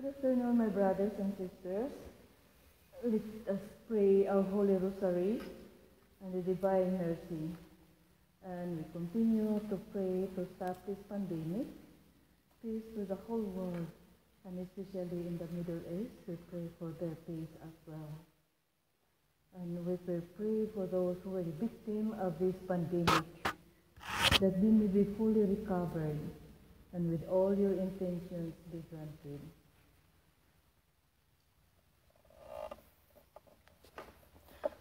Good afternoon, my brothers and sisters. Let us pray our Holy Rosary and the Divine Mercy. And we continue to pray to stop this pandemic, peace to the whole world, and especially in the Middle East, we pray for their peace as well. And we pray for those who are victims of this pandemic, that they may be fully recovered, and with all your intentions be granted.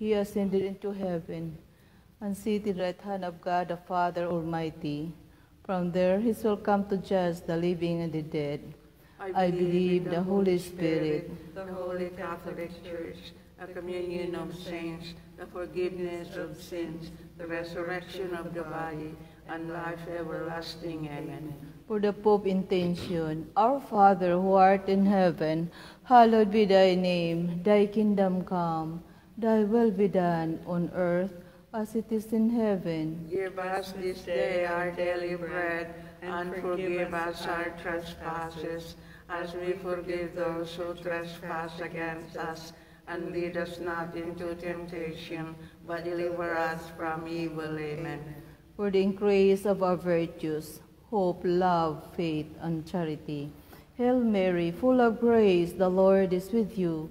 He ascended into heaven and seated right hand of God the Father Almighty. From there he shall come to judge the living and the dead. I believe the Holy Spirit, the Holy Catholic Church, a communion of saints, the forgiveness of sins, the resurrection of the body, and life everlasting. Amen. For the Pope intention, Our Father who art in heaven, hallowed be thy name, thy kingdom come, thy will be done on earth as it is in heaven. Give us this day our daily bread, and forgive us our trespasses, as we forgive those who trespass against us. And lead us not into temptation, but deliver us from evil. Amen. For the increase of our virtues, hope, love, faith, and charity. Hail Mary, full of grace, the Lord is with you.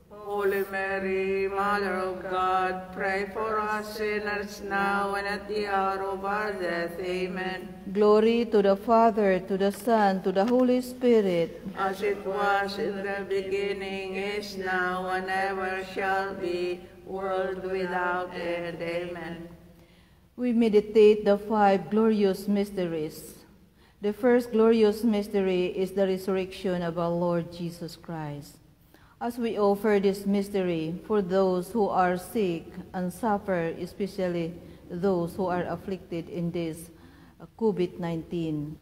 Holy Mary, Mother of God, pray for us sinners now and at the hour of our death. Amen. Glory to the Father, to the Son, to the Holy Spirit. As it was in the beginning, is now, and ever shall be, world without end. Amen. We meditate the five glorious mysteries. The first glorious mystery is the resurrection of our Lord Jesus Christ. As we offer this mystery for those who are sick and suffer, especially those who are afflicted in this uh, COVID-19.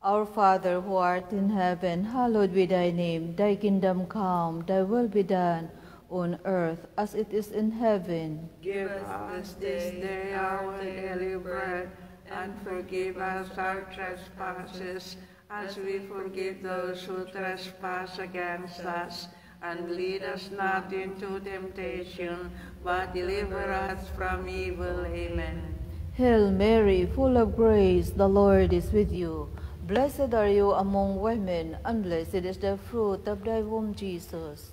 Our Father who art in heaven, hallowed be thy name. Thy kingdom come, thy will be done on earth as it is in heaven. Give us this day our daily bread, and forgive us our trespasses, as we forgive those who trespass against us. And lead us not into temptation, but deliver us from evil. Amen. Hail Mary, full of grace, the Lord is with you. Blessed are you among women, and blessed is the fruit of thy womb, Jesus.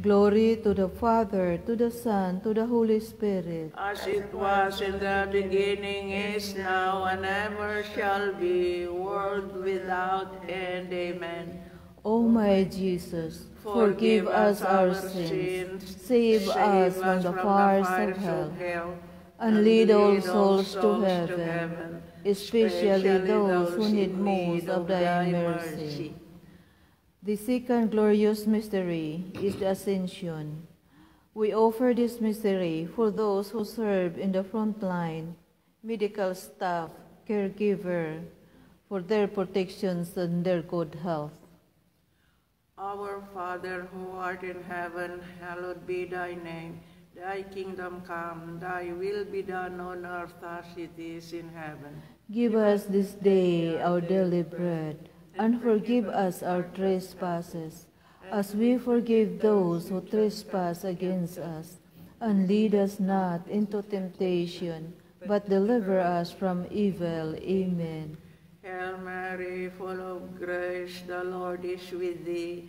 Glory to the Father, to the Son, to the Holy Spirit. As it was in the beginning, is now, and ever shall be, world without end. Amen. O my Jesus, forgive us our sins, save us from the fires of hell, and lead all souls to heaven, especially those who need most of thy mercy. The second glorious mystery is the Ascension. We offer this mystery for those who serve in the front line, medical staff, caregiver, for their protections and their good health. Our Father who art in heaven, hallowed be thy name. Thy kingdom come, thy will be done on earth as it is in heaven. Give us this day our daily bread, and forgive us our trespasses, as we forgive those who trespass against us. And lead us not into temptation, but deliver us from evil. Amen. Hail Mary, full of grace, the Lord is with thee.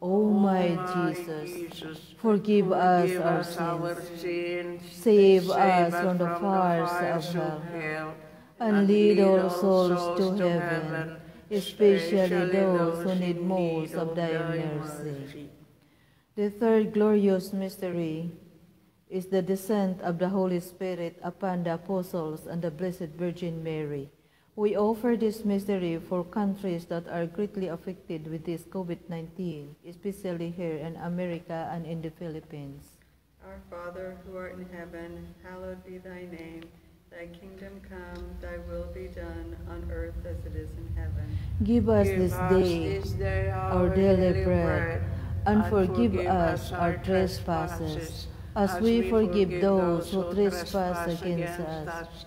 O my Jesus, forgive us our sins, sins, save us from the fires of hell, and lead all souls to heaven, especially those who need most of thy mercy. The third glorious mystery is the descent of the Holy Spirit upon the apostles and the Blessed Virgin Mary. We offer this mystery for countries that are greatly affected with this COVID-19, especially here in America and in the Philippines. Our Father, who art in heaven, hallowed be thy name. Thy kingdom come, thy will be done, on earth as it is in heaven. Give us Give this us day this day our daily bread, and forgive us our trespasses, as we forgive those who trespass against us.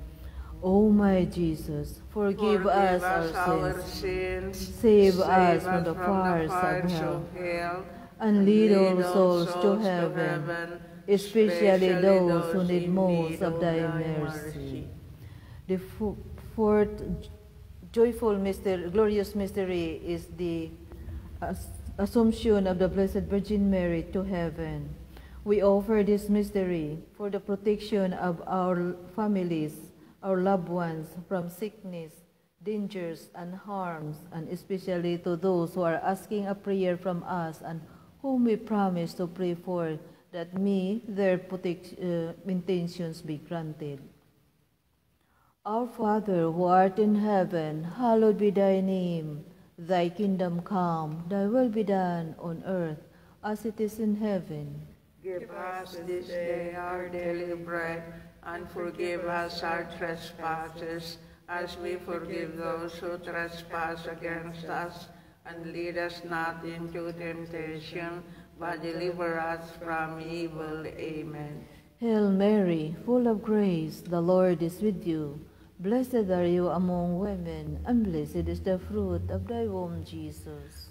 O my Jesus, forgive, us our sins, save us from the fires of hell, and lead all souls to heaven, especially those who need most of thy mercy. The fourth joyful mystery, glorious mystery is the Assumption of the Blessed Virgin Mary to heaven. We offer this mystery for the protection of our families, our loved ones from sickness, dangers, and harms, and especially to those who are asking a prayer from us and whom we promise to pray for, that may their uh, intentions be granted. Our Father, who art in heaven, hallowed be thy name. Thy kingdom come, thy will be done on earth as it is in heaven. Give us this day our daily bread, and forgive us our trespasses, as we forgive those who trespass against us. And lead us not into temptation, but deliver us from evil. Amen. Hail Mary, full of grace, the Lord is with you. Blessed are you among women, and blessed is the fruit of thy womb, Jesus.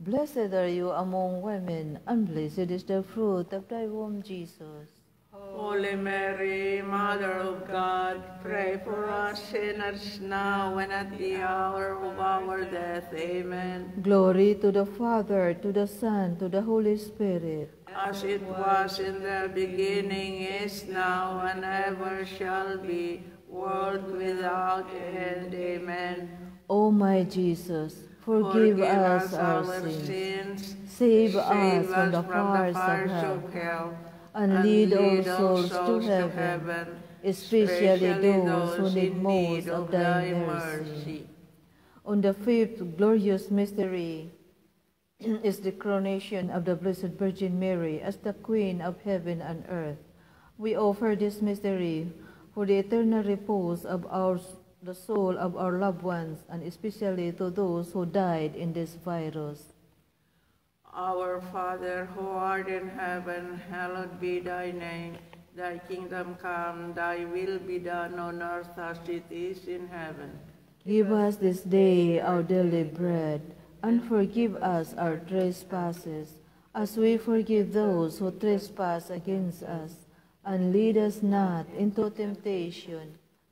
Blessed are you among women, and blessed is the fruit of thy womb, Jesus. Holy Mary, Mother of God, pray for us sinners now and at the hour of our death. Amen. Glory to the Father, to the Son, to the Holy Spirit. As it was in the beginning, is now, and ever shall be, world without end. Amen. O my Jesus, forgive, us our sins, save us from the fires of hell, and lead all souls to heaven, especially those who need most of thy mercy. On the fifth glorious mystery is the coronation of the Blessed Virgin Mary as the Queen of heaven and earth. We offer this mystery for the eternal repose of our, the soul of our loved ones, and especially to those who died in this virus. Our Father, who art in heaven, hallowed be thy name. Thy kingdom come, thy will be done on earth as it is in heaven. Give us this day our daily bread, and forgive us our trespasses, as we forgive those who trespass against us. And lead us not into temptation,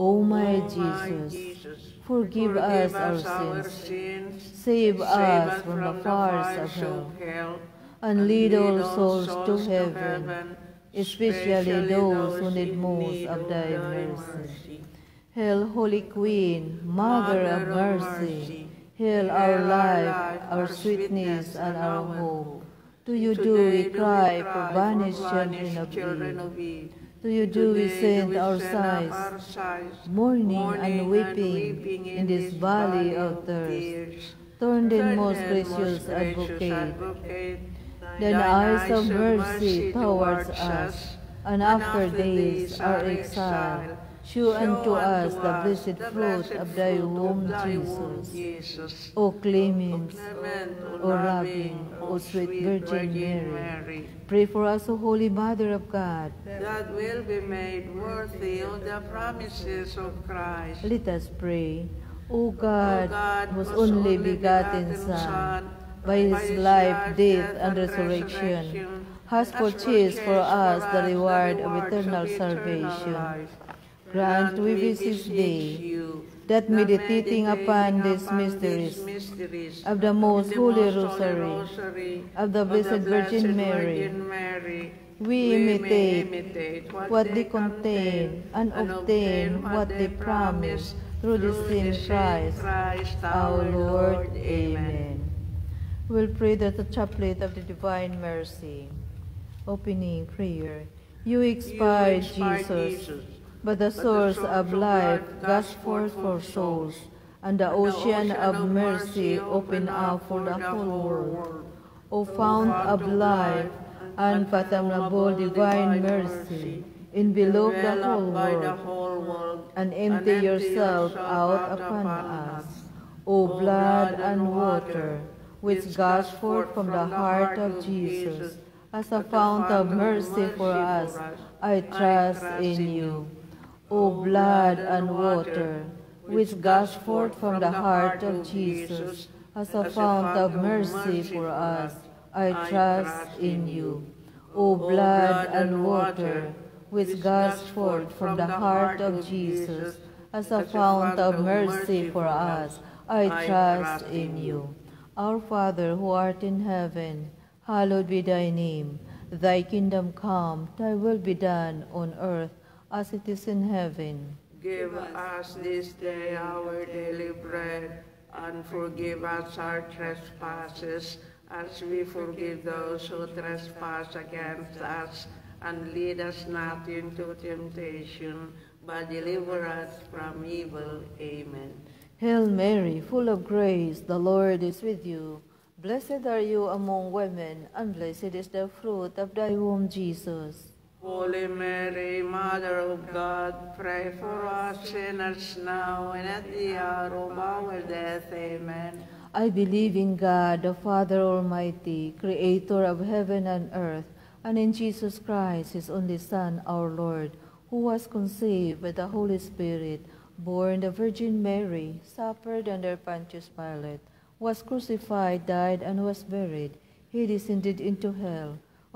O my Jesus, forgive us our sins, save us from the fires of hell, and lead all souls to heaven, especially those who need most of thy mercy. Hail, Holy Queen, Mother of mercy, hail our life, our sweetness, and our hope. To you do we cry for banished children of Eve. To you do we send our sighs, mourning and weeping in this valley of thirst. Turn then, most gracious advocate, then eyes of mercy towards us, and after days our exile, Show unto us the blessed fruit of thy womb, Jesus. O clement, O loving, O sweet Virgin Mary, Mary, pray for us, O Holy Mother of God. that will be made worthy of the promises of Christ. Let us pray. O O God, God, whose whose only begotten Son, by his life, death, and resurrection, has purchased for us the reward of eternal salvation. Grant, we beseech thee, that meditating upon these mysteries of the most holy rosary of the Blessed Virgin Mary, we imitate what they contain and obtain what they promise through the same Christ, our Lord. Amen. We'll pray that the chaplet of the Divine Mercy. Opening prayer. You expired, Jesus, but the source of life gushed forth for souls, and the ocean of mercy opened up for the whole world. O fount of life, unfathomable divine mercy, envelope the whole world, and empty yourself out upon us. O blood and water, which gushed forth from the heart of Jesus, as a fount of mercy for us, I trust in you. O blood and water, which gushed forth from the heart of Jesus, as a fount of mercy for us, I trust in you. O blood and water, which gushed forth from the heart of Jesus, as a fount of mercy for us, I trust in you. Our Father who art in heaven, hallowed be thy name. Thy kingdom come, thy will be done on earth as it is in heaven. Give us this day our daily bread, and forgive us our trespasses, as we forgive those who trespass against us. And lead us not into temptation, but deliver us from evil. Amen. Hail Mary, full of grace, the Lord is with you. Blessed are you among women, and blessed is the fruit of thy womb, Jesus. Holy Mary, Mother of God, pray for us sinners now and at the hour of our death. Amen. I believe in God, the Father Almighty, creator of heaven and earth, and in Jesus Christ, his only Son, our Lord, who was conceived by the Holy Spirit, born the Virgin Mary, suffered under Pontius Pilate, was crucified, died, and was buried. He descended into hell.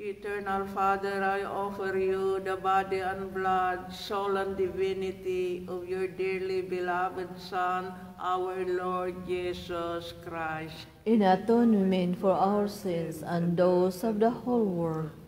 Eternal Father, I offer you the body and blood, soul and divinity of your dearly beloved Son, our Lord Jesus Christ. in atonement for our sins and those of the whole world.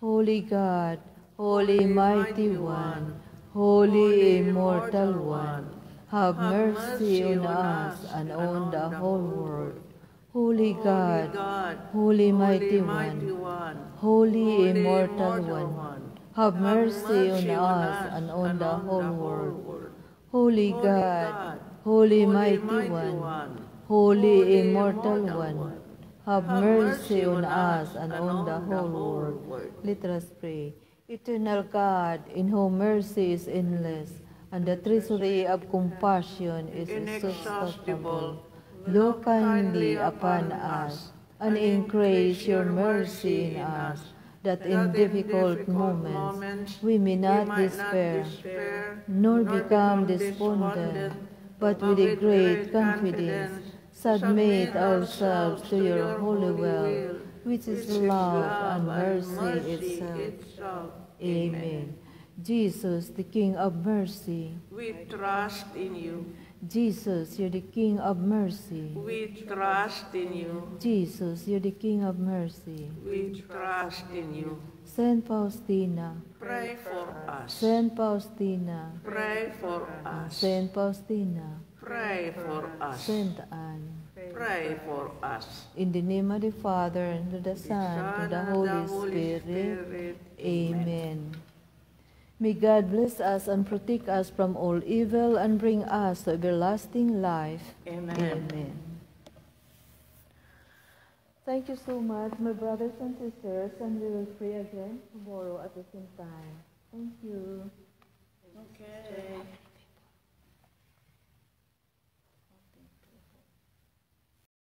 Holy God, Holy Mighty One, Holy Immortal One, have mercy on us and on the whole world. Holy God, Holy Mighty One, Holy Immortal One, have mercy on us and on the whole world. Holy God, Holy Mighty One, Holy Immortal One, have mercy on us and on the whole world. Let us pray. Eternal God, in whom mercy is endless, and the treasury of compassion is inexhaustible, look kindly upon us, and increase your mercy in us, that in difficult moments we may not despair, nor become despondent, but with a great confidence submit ourselves to your holy will, which is love and mercy itself. Amen. Jesus, the King of mercy. We trust in you. Jesus, you're the King of mercy. We trust in you. Jesus, you're the King of mercy. We trust in you. Saint Faustina. Pray for us. Saint Faustina. Pray for us. Saint Faustina. Pray for us. Saint Anne. Pray for us. In the name of the Father, and of the Son, and of the Holy Spirit. Amen. May God bless us and protect us from all evil and bring us to everlasting life. Amen. Amen. Thank you so much, my brothers and sisters, and we will pray again tomorrow at the same time. Thank you.